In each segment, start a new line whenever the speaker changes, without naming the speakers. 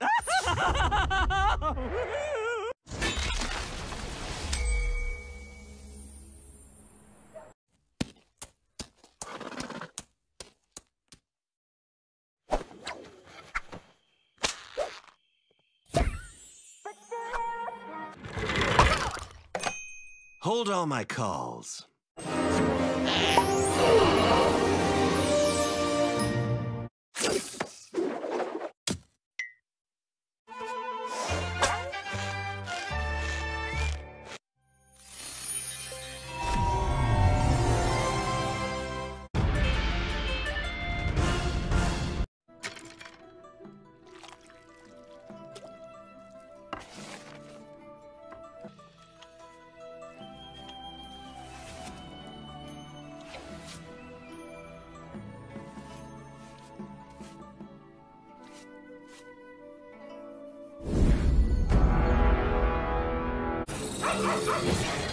Ha ha ha ha!
Hold all my calls.
Let's go.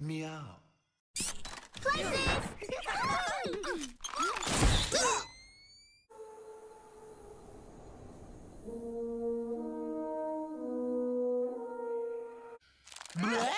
Meow.
Places! Bleh!